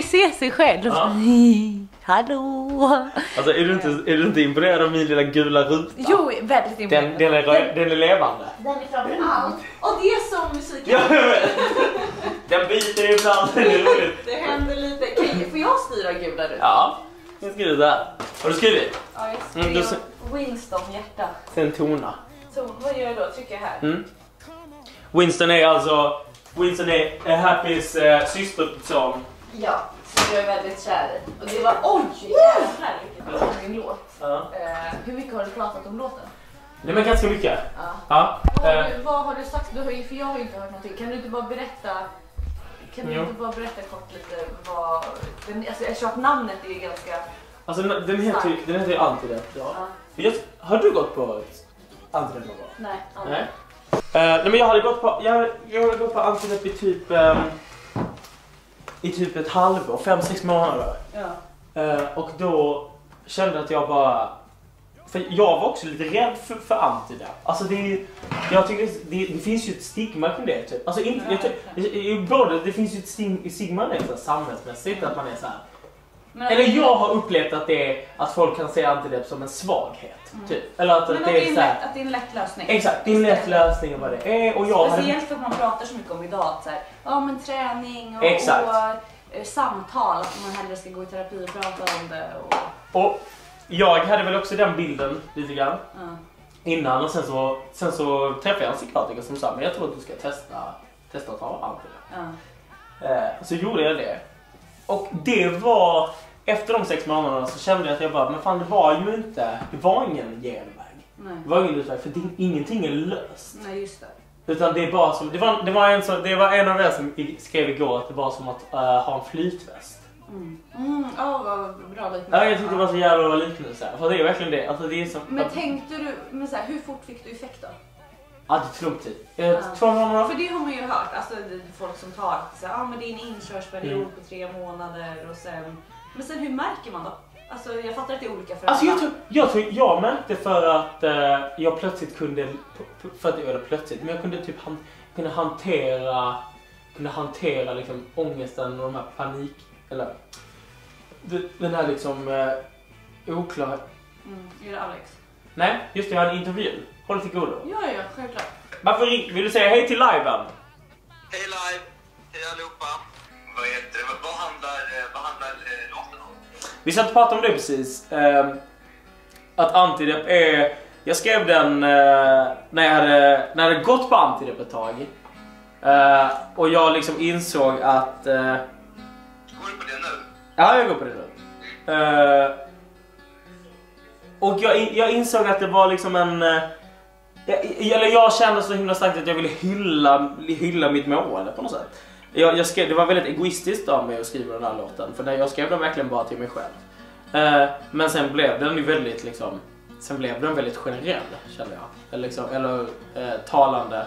Ju se sig själv. Ja. Hallå! Alltså är du inte, är du inte imponerad av min lilla gula ruta? Jo, väldigt Den, imponerande. den, är, rö- den är levande. Den är framför allt. Och det är som musiken. Ja. Den biter ibland, det är roligt. Det händer lite. Kan, får jag styra gula rutan? Ja, jag skriver där. Har du skrivit? Ja, jag Mm, skrev se- Winston hjärta. Sen tona. Så vad gör jag då? Trycker jag här? Mm. Winston är alltså Winston är är Happys eh, systerson. Ja, som jag är väldigt kär i. Och det var oj jävlar bra min låt. Ja. Eh, hur mycket har du pratat om låten? Nej men ganska mycket. Ja. Ja. Vad, har Eh, du, vad har du sagt? Du har ju, för jag har ju inte hört någonting. Kan du inte bara berätta kan du Jo. inte bara berätta kort lite vad... Den, alltså, jag tror att namnet är ganska... alltså den den heter ju den heter ju Antidepp. Ja. Ja. Har du gått på Antidepp någon gång? Nej, andra. Nej. Eh, nej men jag hade gått på, jag, jag hade gått på Antidepp i typ ehm, i typ ett halvår, fem, sex månader. Ja. Eh, och då kände jag att jag bara... För jag var också lite rädd för, för Antidepp. Alltså det, är jag tycker det, det finns ju ett stigma kring det. Typ. Alltså inte, jag, i- både, det finns ju ett stig- stigma här, samhällsmässigt att man är så här. Men, Eller jag har upplevt att det är att folk kan se Antidepp som en svaghet. Typ. Eller att, men att det är är så här, lätt, att det är en lätt lösning. Exakt, det är en lätt lösning och vad det är. Och jag hade, Speciellt för att man pratar så mycket om idag att så här, ja men träning och, Exakt. och eh, samtal, att man hellre ska gå i terapi och prata om det. Och, och jag hade väl också den bilden lite grann. ja. innan och sen så, sen så träffade jag en psykiatriker som sa men jag tror att du ska testa, testa att ta Antidepp. Eh, så gjorde jag det. Och det var, efter de sex månaderna så kände jag att jag bara, men fan det var ju inte, det var ingen genväg. Nej. Det var ingen utväg för det, ingenting är löst. Nej, just det. Utan det är bara som, det var, det var, en, som, det var en av er som skrev igår att det var som att eh, ha en flytväst. Mm. Mm, ja, vad bra liknelse. Ja, jag tyckte det var så jävla bra liknelse. För det är verkligen det. Alltså, det är som, Men tänkte du, men så här, hur fort fick du effekt då? Ja, det tog lång tid. Eh, Ja. Två månader. För det har man ju hört, alltså folk som tar så här, ah, men det är en inkörsperiod Mm. på tre månader och sen... Men sen hur märker man då? Alltså jag fattar att det är olika för Alltså alla. jag, tror, jag, tror, jag märkte för att eh, jag plötsligt kunde, för att, eller plötsligt, men jag kunde typ han, kunde hantera, kunde hantera liksom ångesten och de här panik, eller den här liksom eh, oklar... Mm, är det Alex? Nej, just det, jag hade en intervju. Håll till godo. Ja, ja, självklart. Varför ring, vill du säga hej till liven? Hej live! Hej allihopa! Vad heter det? Vad, handlar, eh, vad handlar eh, låten om? Vi satt och pratade om det precis. Eh, att Antidepp är... Jag skrev den eh, när, jag hade, när jag hade gått på Antidepp ett tag. Eh, och jag liksom insåg att... Går du på det nu? ja, jag går på det nu. Eh, och jag, jag insåg att det var liksom en jag, eller jag kände så himla starkt att jag ville hylla, hylla mitt mående på något sätt. Jag, jag skrev, det var väldigt egoistiskt av mig att skriva den här låten. För jag skrev den verkligen bara till mig själv. Eh, men sen blev den ju väldigt liksom... Sen blev den väldigt generell kände jag. Eller, liksom, eller eh, talande.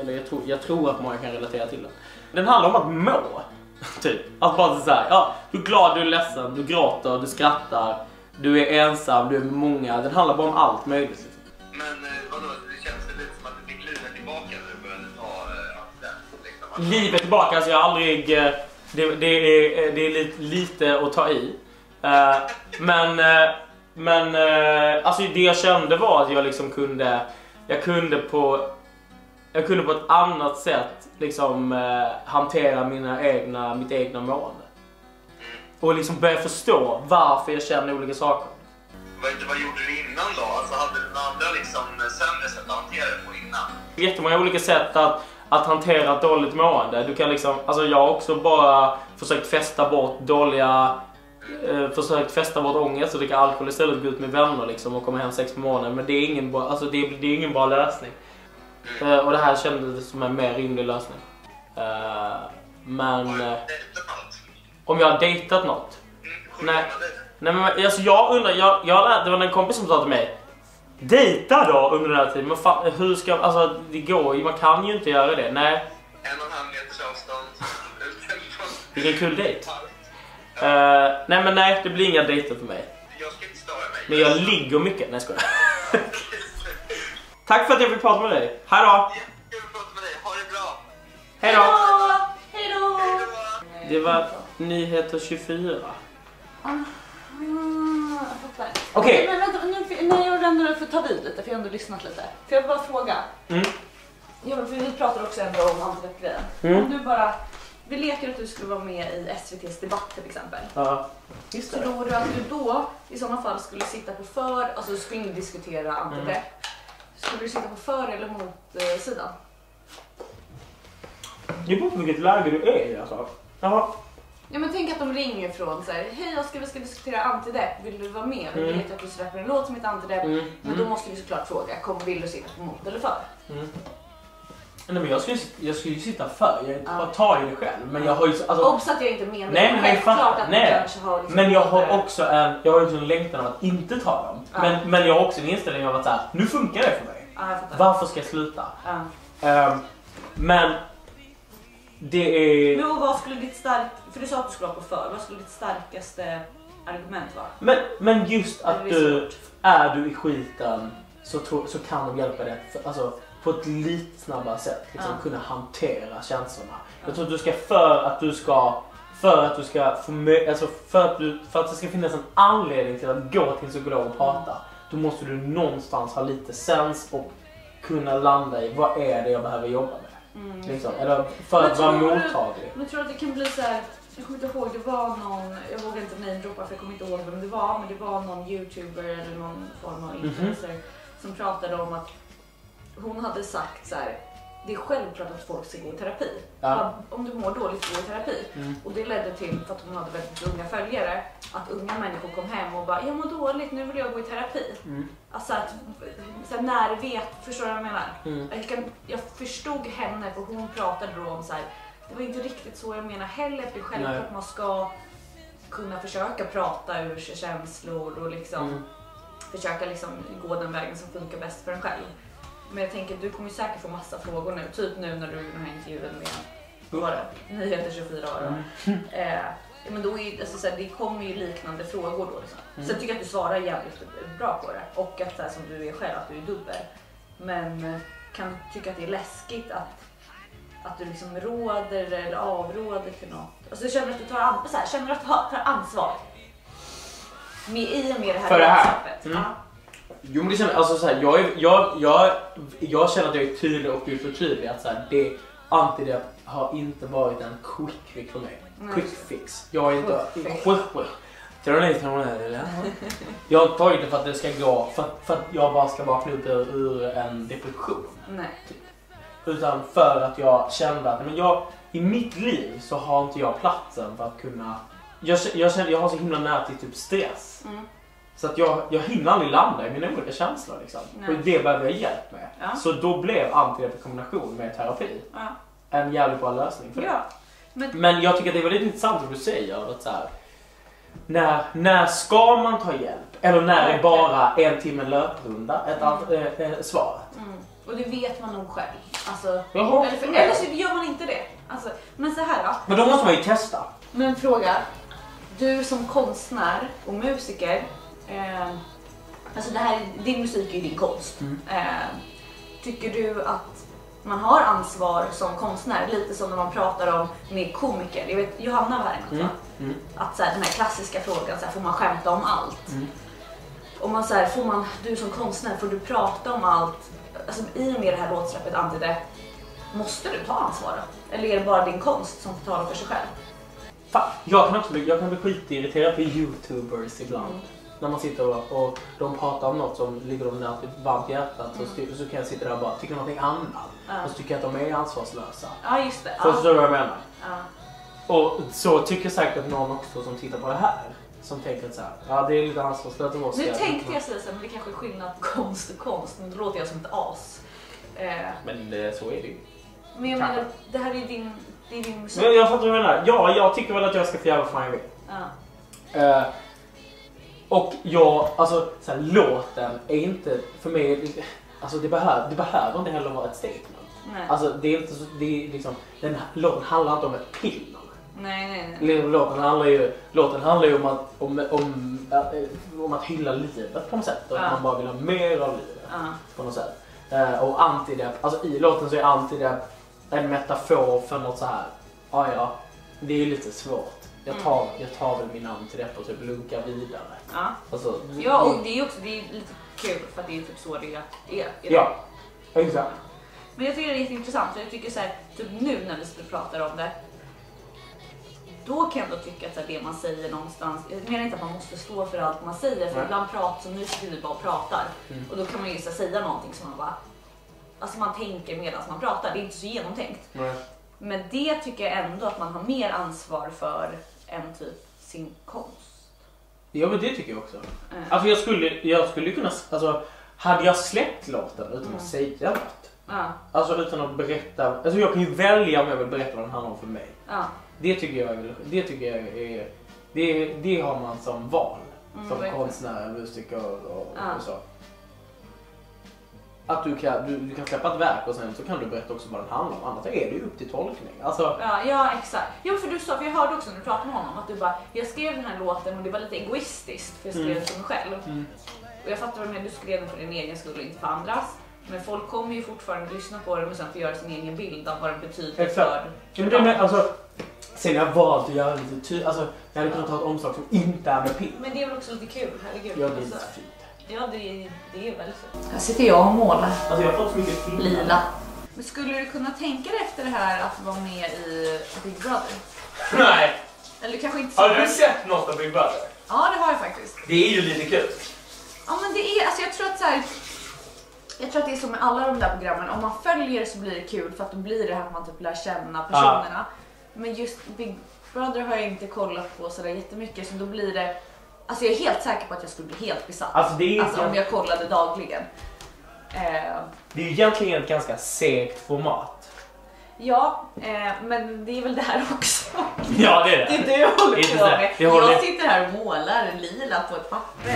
Eller jag tror, jag tror att många kan relatera till den. Den handlar om att må. Typ. Att bara såhär. ja, du är glad, du är ledsen, du gråter, du skrattar. Du är ensam, du är många. Den handlar bara om allt möjligt. Men eh, vadå, det känns det lite som att du fick livet tillbaka när du började ta? Eh, liksom. Livet tillbaka, alltså jag har aldrig... Eh, det, det är, det är lite, lite att ta i. Men, men alltså det jag kände var att jag liksom kunde... Jag kunde på... Jag kunde på ett annat sätt liksom eh, hantera mina egna, mitt egna mående. Och liksom börja förstå varför jag känner olika saker. Vad, vad gjorde du innan då? Alltså hade du några andra liksom, sämre sätt att hantera det på innan? jättemånga olika sätt att, att hantera ett dåligt mående. Du kan liksom, alltså jag har också bara försökt fästa bort dåliga, eh, försökt fästa bort ångest och dricka alkohol istället gå ut med vänner liksom och komma hem sex på morgonen. Men det är ingen bra, alltså det, det är ingen bra lösning. Eh, och det här kändes som en mer rimlig lösning. Eh, men eh, om jag har dejtat något? Mm, Nej. Nej men alltså jag undrar, jag, jag, lär- det var en kompis som sa till mig Dejta då under den här tiden, men fan, hur ska, alltså det går ju, man kan ju inte göra det. Nej, En och en halv meters avstånd. Vilken kul dejt. Park. Eh, nej men nej, det blir inga dejter för mig. Jag ska inte störa mig. Men jag ligger mycket, nej jag skojar. Tack för att jag fick prata med dig. Hej då! Att prata med dig. Ha det bra. Hej då! Hej då! Hej då. Det var, Nyheter 24. Okej. Men vänta, nu, när jag ändå får ta vid lite, för jag har ändå lyssnat lite. Får jag bara fråga? Mm. Ja, för vi pratar också ändå om antidepp-grejen. Mm. Om du bara, vi leker att du skulle vara med i SVTs debatt till exempel. Ja, just det. Tror du att du då i sådana fall skulle sitta på för, alltså du skulle inte diskutera antidepp. Mm. Skulle du sitta på för eller mot eh, sidan? Det beror på vilket läge du är i alltså. Jaha. Ja men tänk att de ringer från så här, hej Oskar vi ska diskutera antidepp, vill du vara med? Vi Mm. vet att du släpper en låt som heter antidepp, Mm. men då måste vi såklart fråga, kom, vill du sitta mot eller för? Mm. Nej, men jag skulle, jag skulle ju sitta för, jag Ja. tar ju det själv. Men jag har ju alltså, Obs att jag inte menar Nej, men jag fattar. att Nej. kanske har liksom Men jag har också en, jag har också en längtan av att inte ta dem. Ja. Men, men jag har också en inställning av att så här, nu funkar det för mig. Ja. Varför ska jag sluta? Ehm, men det är... Men vad skulle ditt stark, för du sa att du skulle vara på för, vad skulle ditt starkaste argument vara? Men, men just att är du, är du i skiten så, tro, så kan de hjälpa dig alltså, på ett lite snabbare sätt. Liksom, Ja. Kunna hantera känslorna. Jag tror att du ska för att du ska för att du ska få alltså för att, du, för att det ska finnas en anledning till att gå till en psykolog och prata. Då måste du någonstans ha lite sens och kunna landa i vad är det jag behöver jobba med. Mm. Liksom. Eller för Men att vara mottaglig. Men tror att det kan bli så här, jag kommer inte ihåg, det var någon, jag vågar inte namedroppa för jag kommer inte ihåg vem det var, men det var någon youtuber eller någon form av influencer som pratade om att hon hade sagt så här. Det är självklart att folk ska gå i terapi. Ja. Om du mår dåligt, gå i terapi. Mm. Och det ledde till, för att hon hade väldigt unga följare, att unga människor kom hem och bara “jag mår dåligt, nu vill jag gå i terapi”. Mm. Alltså att, så här, när vet, förstår du vad jag menar? Mm. Jag, kan, jag förstod henne för hon pratade då om så här, det var inte riktigt så jag menar heller, för det är självklart Nej. man ska kunna försöka prata ur sig känslor och liksom Mm. försöka liksom gå den vägen som funkar bäst för en själv. Men jag tänker du kommer ju säkert få massa frågor nu, typ nu när du gjorde den här intervjun med vad var det? Nyheter 24 år. Mm. Eh, ja, men då är, alltså, så här, det kommer ju liknande frågor då. Liksom. Mm. Sen tycker jag att du svarar jävligt bra på det och att så här, som du är själv, att du är dubbel. Men eh, kan tycka att det är läskigt att, att du liksom råder eller avråder för något. Alltså, känner du att du tar, an, så här, känner du att du har- tar ansvar? Med, I och med det här För det här? Mm. Ja. Jo men det känner, alltså så här, jag, är, jag, jag, jag känner att jag är tydlig och vill förtydliga att så här, det antidepp har inte varit en quick fix för mig. Nej. Quick fix. Jag är inte... Jag har inte tagit det för att det ska gå, för, för att jag bara ska vakna upp ur, ur en depression. Nej. Utan för att jag kände att men jag, i mitt liv så har inte jag platsen för att kunna... Jag, jag, känner, jag har så himla nära till typ stress. Mm. Så att jag, jag hinner aldrig landa i mina olika känslor. Liksom. Nej. Och det behöver jag hjälp med. Ja. Så då blev antidepp i kombination med terapi Ja. en jävligt bra lösning för det. ja. Men, Men jag tycker att det är väldigt intressant vad du säger. Att så här, när, när ska man ta hjälp? Eller när är bara en timme löprunda ett mm. äh, äh, svaret? mm. Och det vet man nog själv. Alltså, Jaha. eller, för, eller så gör man inte det. Alltså, men så här då. Men då måste man ju testa. Men fråga. Du som konstnär och musiker. Eh, alltså det här, din musik är ju din konst. Mm. Eh, tycker du att man har ansvar som konstnär? Lite som när man pratar om med komiker. Jag vet Johanna var här en gång, Mm. Mm. Att så här, den här klassiska frågan, så här, får man skämta om allt? Mm. Om man så här, får man, du som konstnär, får du prata om allt? Alltså, I och med det här låtsläppet Antidepp, måste du ta ansvar då? Eller är det bara din konst som får tala för sig själv? Fan, jag kan också bli, jag kan bli skitirriterad på youtubers ibland. Mm. När man sitter och, och de pratar om något som ligger dem nära typ varmt i hjärtat så, sti- så kan jag sitta där och bara tycka någonting annat. Ja. Och så tycker jag att de är ansvarslösa. Ja, just det. Förstår Ja. du vad jag menar? Ja. Och så tycker säkert någon också som tittar på det här. Som tänker så här, ja det är lite ansvarslöst av oss. Nu tänkte jag säga så här, men det kanske är skillnad på konst och konst, men då låter jag som ett as. Eh, Men eh, så är det ju. men jag Kanske. menar, det här är din, det är din musik. Men jag fattar vad du menar. Ja, jag tycker väl att jag ska få göra vad fan jag vill. Ja. Eh, och jag, alltså så här, låten är inte för mig, alltså det, behöver, det behöver inte heller vara ett statement. Nej. Alltså det är inte så, det är liksom, den här låten handlar inte om ett piller. nej, nej, nej. Låten handlar ju, låten handlar ju om, att, om, om, äh, om att hylla livet på något sätt. Och Ja. att man bara vill ha mer av livet Ja. på något sätt. Eh, och antidepp, alltså i låten så är antidepp en metafor för något så här. Ja, ja, det är ju lite svårt. Jag tar, jag tar väl min namn till detta och typ lunkar vidare. Ja. Alltså, ja, och det är också det är lite kul för att det är typ så det är idag. Ja, exakt. Men jag tycker det är jätteintressant för jag tycker så här, typ nu när vi pratar om det. Då kan jag ändå tycka att det man säger någonstans, jag menar inte att man måste stå för allt man säger för Nej. ibland pratar, som nu sitter vi bara och pratar Mm. och då kan man ju så säga någonting som man bara, alltså man tänker medan man pratar, det är inte så genomtänkt. Nej. Men det tycker jag ändå att man har mer ansvar för än typ sin konst. Ja men det tycker jag också. Eh, Alltså jag skulle, jag skulle kunna, alltså hade jag släppt låten utan Mm. att säga något. ja, Alltså utan att berätta, alltså jag kan ju välja om jag vill berätta vad den handlar om för mig. ja. Det tycker jag det tycker jag är, det, det har man som val. Mm, som konstnär, musiker och, och så. Att du kan, du, du kan släppa ett verk och sen så kan du berätta också vad den handlar om. Annars är det ju upp till tolkning. Alltså, Ja, ja exakt. Jo för du sa, för jag hörde också när du pratade med honom att du bara, jag skrev den här låten och det var lite egoistiskt för jag skrev Mm. den för mig själv. Mm. Och jag fattar vad du menar, du skrev den för din egen skull och inte för andras. Men folk kommer ju fortfarande lyssna på den och sen få göra sin egen bild av vad den betyder Exakt. för, Ja, men det med, alltså, sen har jag valt att göra lite ty- alltså, jag hade kunnat ta ett omslag som inte är med pin. Men det är väl också lite kul, herregud. Ja, det är Alltså, fint. Ja det, är- det är väldigt fint. Här sitter jag och målar. Alltså jag har fått så mycket film. Lila. Men skulle du kunna tänka dig efter det här att vara med i Big Brother? Nej! Eller kanske inte så Har du sett något av Big Brother? Ja, det har jag faktiskt. Det är ju lite kul. Ja men det är, alltså jag tror att så här, jag tror att det är så med alla de där programmen, om man följer så blir det kul för att då blir det här att man typ lär känna personerna. Men just Big Brother har jag inte kollat på sådär jättemycket så då blir det, alltså jag är helt säker på att jag skulle bli helt besatt. Alltså det är Alltså om jag kollade dagligen. Eh, det är ju egentligen ett ganska segt format. ja, eh, men det är väl det här också. Ja det är Det är det jag håller på med. det håller- Jag sitter här och målar lila på ett papper.